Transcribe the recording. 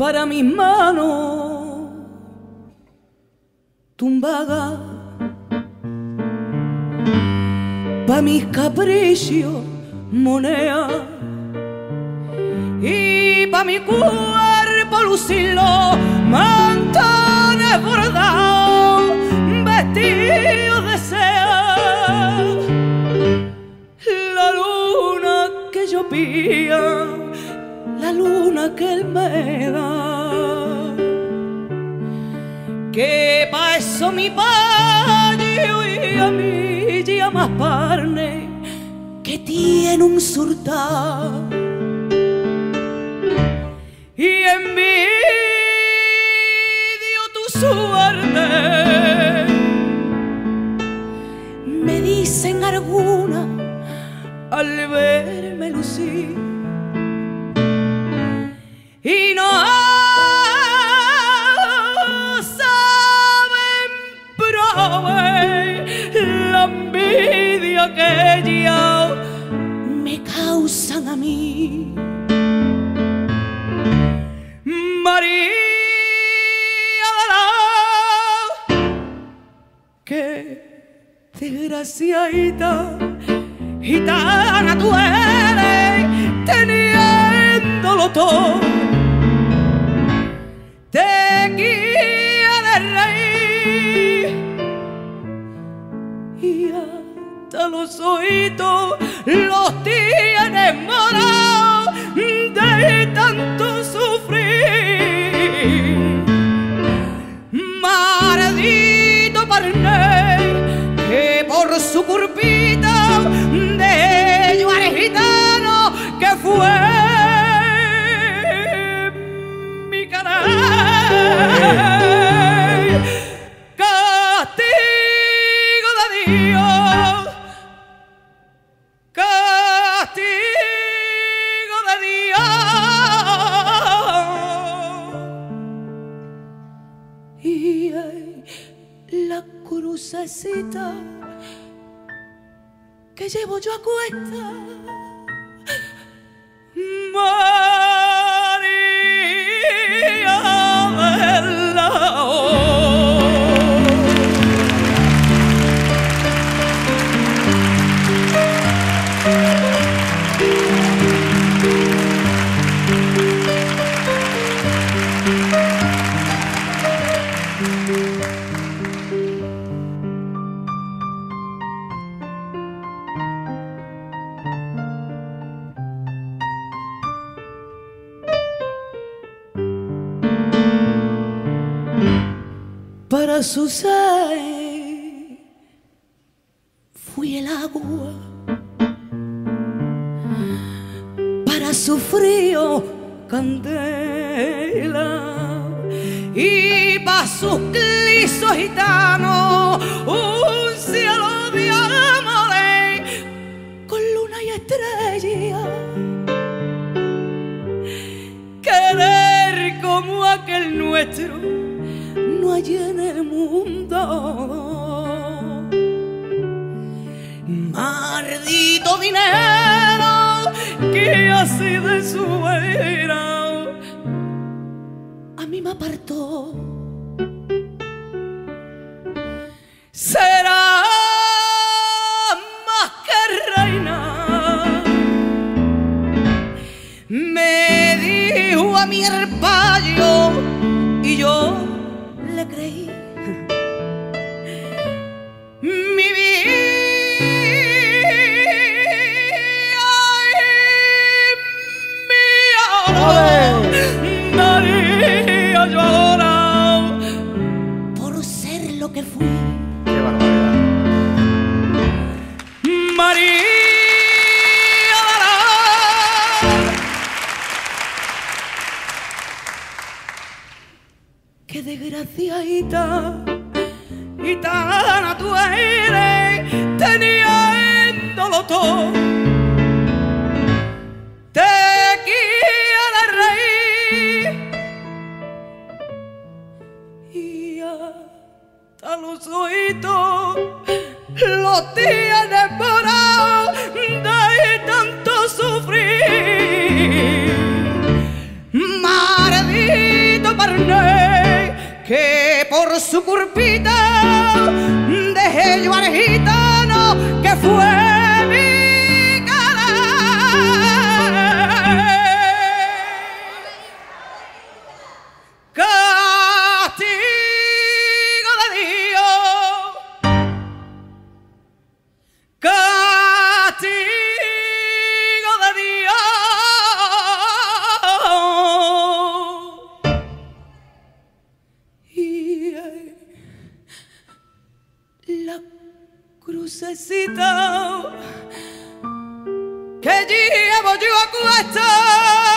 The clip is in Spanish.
para mis manos. Tumbada, pa' mis capricios moneda. Y pa' mi cuerpo lucirlo mantones bordados, vestidos de seda, luna que pa' eso mi paño y a mí ya más parne que tiene un surtado y envidio tu suerte. Me dicen alguna al verme lucir a mí. María que desgraciadita gitana tú eres teniéndolo todo te quiere reír y hasta los oídos los morados de tanto sufrir. Maldito parné que por su curvita crucecita que llevo yo a cuesta. Para su sed fui el agua para su frío candela. Y para sus clisos gitanos un cielo de amores con luna y estrella querer como aquel nuestro no hay en el mundo. Maldito dinero que así de su era a mí me apartó. Será más que reina. Me dijo a mi herpayo y yo le. Desgraciadita gitana tú eres teniéndolo todo. Te quiere reír y hasta los oídos los tienes morados de tanto sufrir. Maldito carne que por su curpita dejé yo al gitano que fue crucecita que llevo yo a cuesta